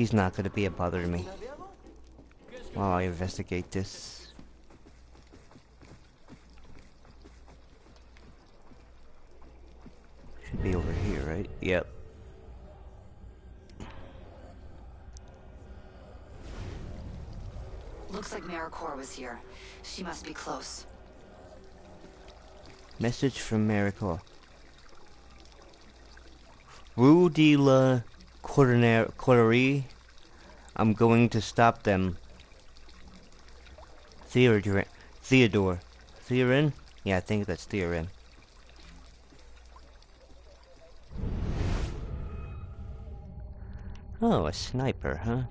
He's not gonna be a bother to me while I investigate this. Should be over here, right? Yep. Looks like Maricor was here. She must be close. Message from Maricor. Rue de la Corderie. I'm going to stop them. Theodore. Theodore. Theorin? Yeah, I think that's Theorin. Oh, a sniper, huh?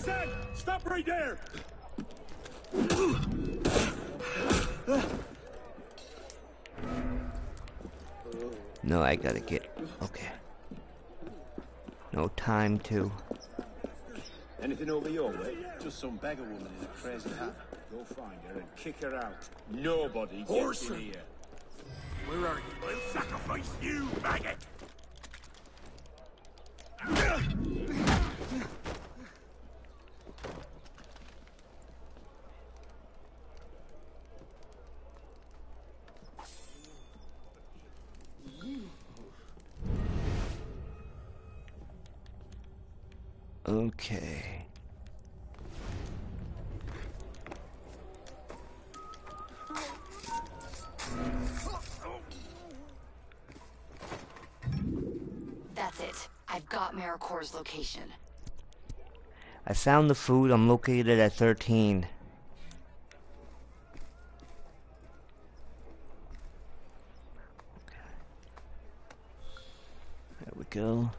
Citizen, stop right there! No, I gotta get... Okay. No time to... Anything over your way? Just some beggar woman in a crazy hat. Go find her and kick her out. Nobody gets in here. Where are you? I'll sacrifice you, maggot! Okay. That's it. I've got Maricor's location. I found the food. I'm located at 13. There we go.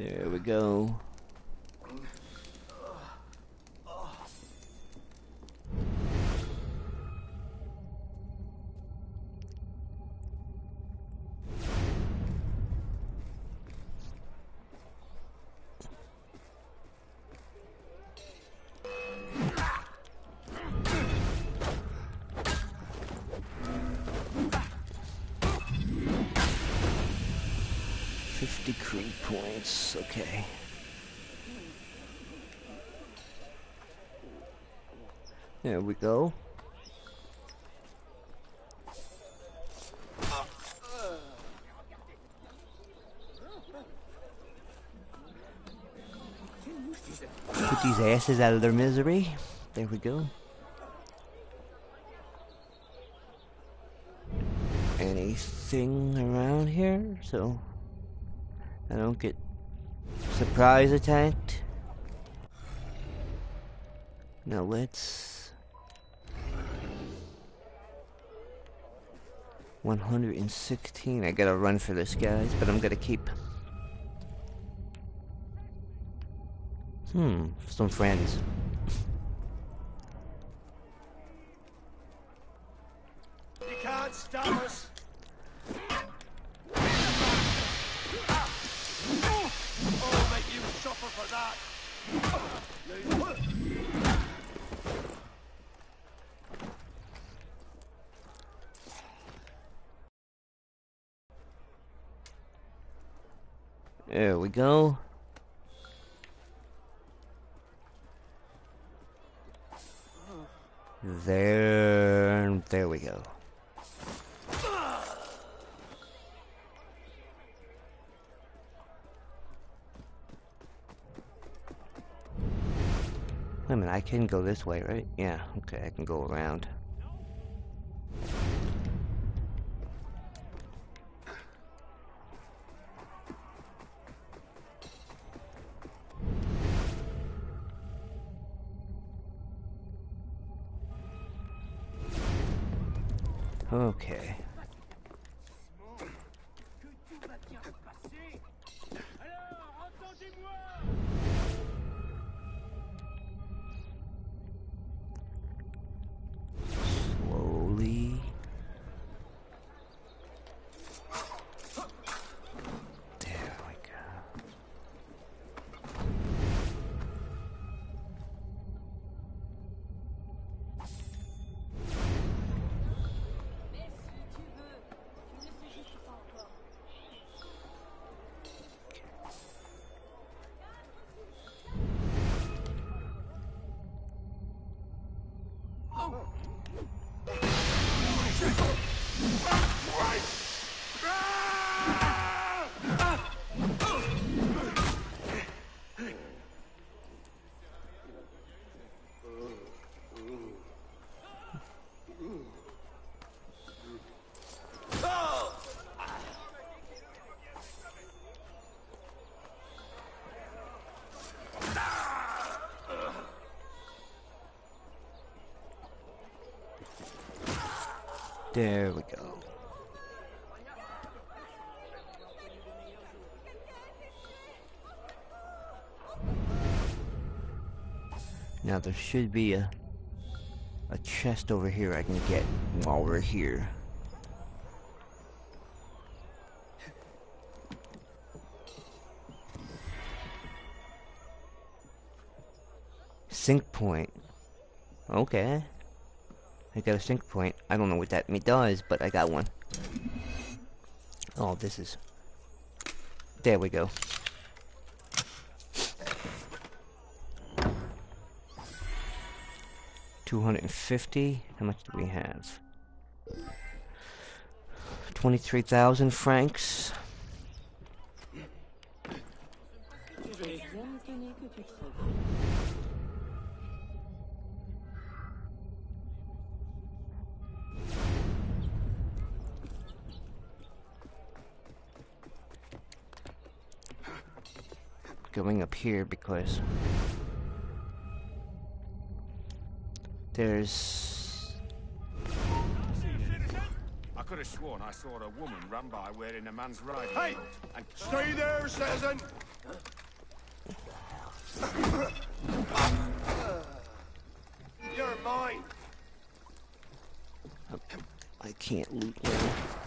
There we go. Fifty creed points. Okay. There we go. Put these asses out of their misery. There we go. Anything around here? So I don't get surprise attacked. Now let's 116. I gotta run for this guys, but I'm gonna keep Hmm, some friends. You can't stop us! For that! There we go. There, there we go. Wait a minute, I can go this way, right? Yeah, okay, I can go around. Okay. Oh! Right! There we go. Now there should be a a chest over here I can get while we're here. Sync point. Okay. I got a sync point. I don't know what that does, but I got one. Oh, this is... There we go. Two hundred and fifty. How much do we have? Twenty-three thousand francs. Going up here because there's I could have sworn I saw a woman run by wearing a man's riding Hey! coat. And Stay there, citizen! You're mine! I can't loot well.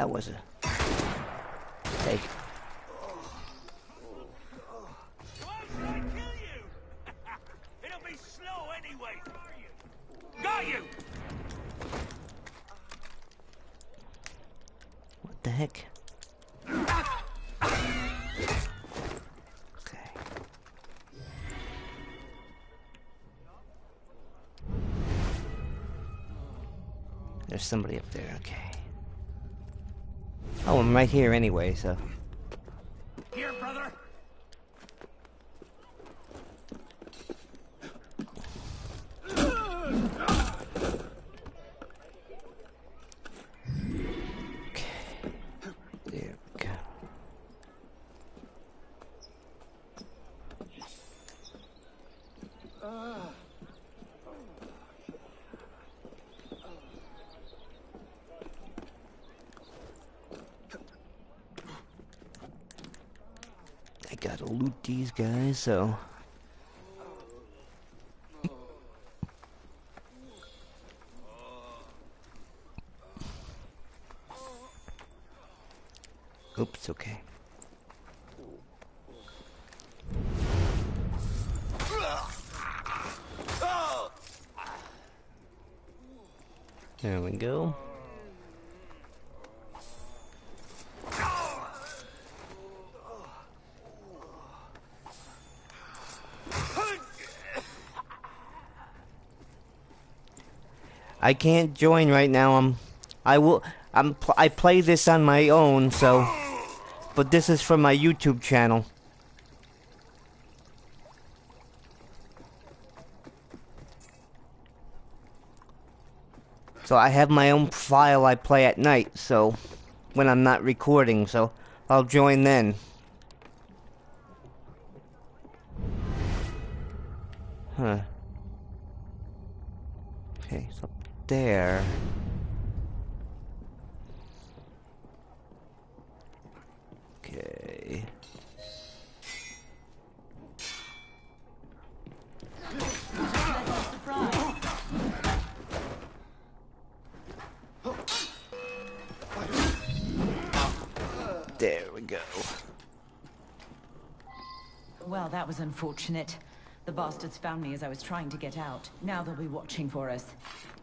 That was a. Anyway. Got you! what the heck? Okay. There's somebody up there, okay. Oh, I'm right here anyway, so. Here, brother. There we go. I gotta loot these guys, so. Oops, okay. There we go. I can't join right now. I'm I will I'm pl- I play this on my own, so but this is from my YouTube channel. So I have my own file I play at night, so when I'm not recording, so I'll join then. Go. Well, that was unfortunate. The bastards found me as I was trying to get out. Now they'll be watching for us.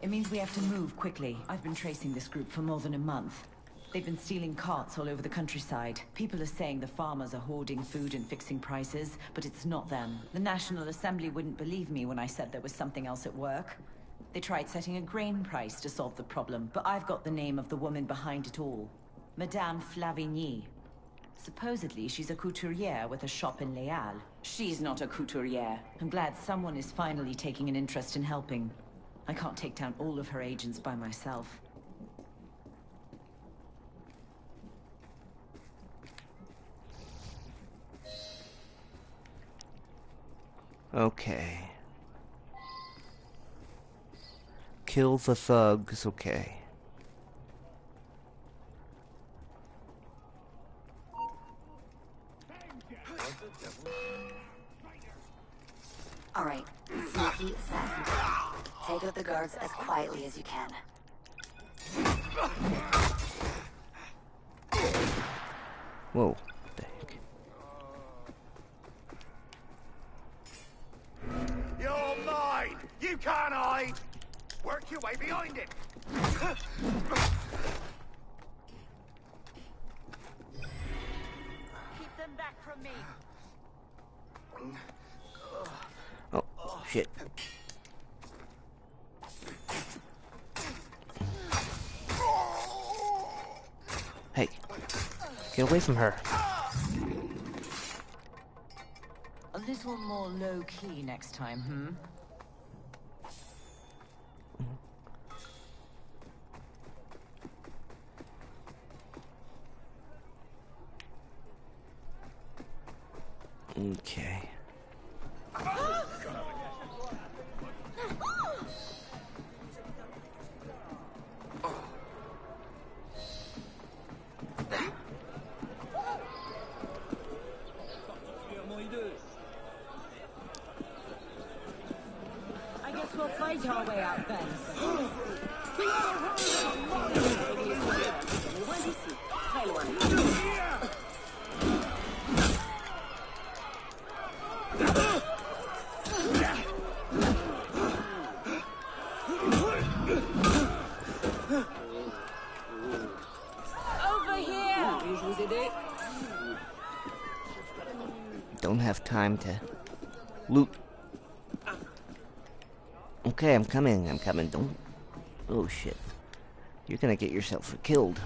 It means we have to move quickly. I've been tracing this group for more than a month. They've been stealing carts all over the countryside. People are saying the farmers are hoarding food and fixing prices, but it's not them. The National Assembly wouldn't believe me when I said there was something else at work. They tried setting a grain price to solve the problem, but I've got the name of the woman behind it all. Madame Flavigny. Supposedly, she's a couturière with a shop in Les Halles. She's not a couturière. I'm glad someone is finally taking an interest in helping. I can't take down all of her agents by myself. Okay. Kill the thugs, okay. As quietly as you can. Whoa, what the heck? You're mine! You can't hide! Work your way behind it! Keep them back from me! Oh, shit. Hey, get away from her. A little more low-key next time, hmm? Way out then. Don't have time to loot. Okay, I'm coming, I'm coming. Don't. Oh shit. You're gonna get yourself killed.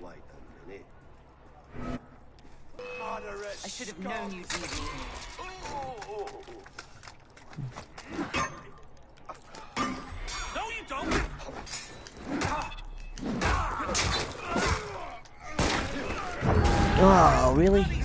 Wait a minute. I should have known you'd need me. No, you don't! Oh, really?